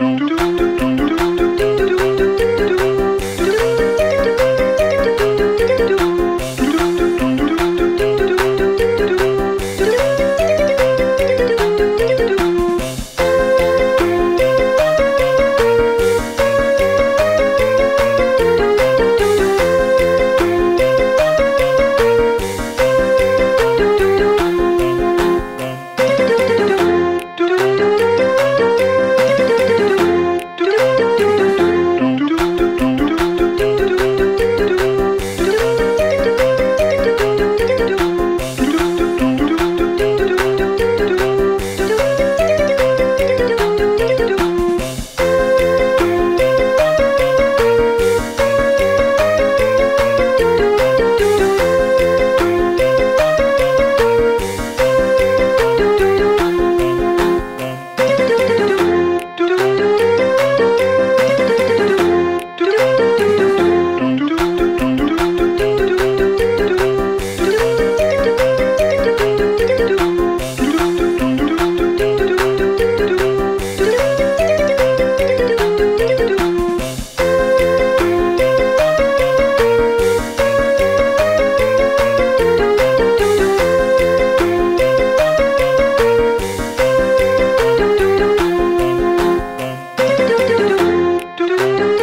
dum dum dum do, do, do.